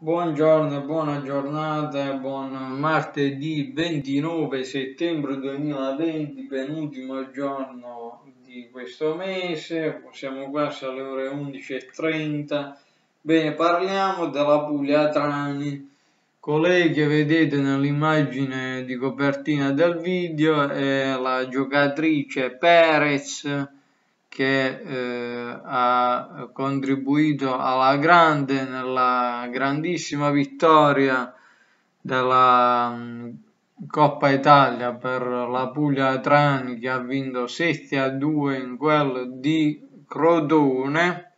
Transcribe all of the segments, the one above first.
Buongiorno buona giornata, buon martedì 29 settembre 2020, penultimo giorno di questo mese, siamo quasi alle ore 11.30. Bene, parliamo della Puglia Trani. Colei che vedete nell'immagine di copertina del video è la giocatrice Perez che eh, ha contribuito alla grande, nella grandissima vittoria della mm, Coppa Italia per la Puglia Trani che ha vinto 7 a 2 in quello di Crotone.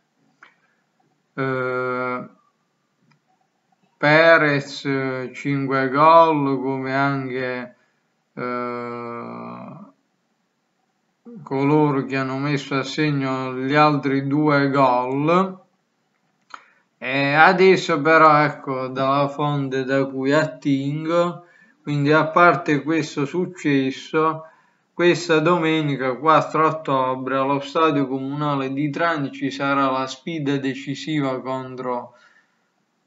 Eh, Perez 5 gol come anche eh, coloro che hanno messo a segno gli altri due gol. E adesso però ecco dalla fonte da cui attingo, quindi a parte questo successo, questa domenica 4 ottobre allo stadio comunale di Trani ci sarà la sfida decisiva contro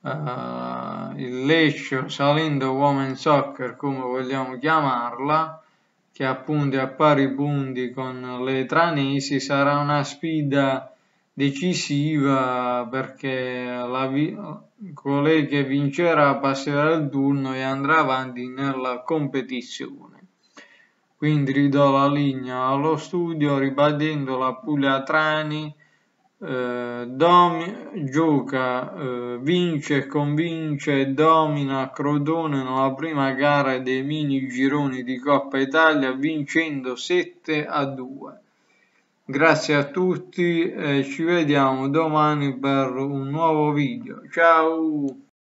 uh, il Lecce Salento Women Soccer come vogliamo chiamarla che appunto a pari punti con le tranesi sarà una sfida decisiva perché la vi- colei che vincerà passerà il turno e andrà avanti nella competizione. Quindi ridò la linea allo studio ribadendo la Puglia Trani eh, dom- gioca, eh, vince convince domina Crotone nella prima gara dei mini gironi di Coppa Italia vincendo 7 a 2. Grazie a tutti e ci vediamo domani per un nuovo video. Ciao!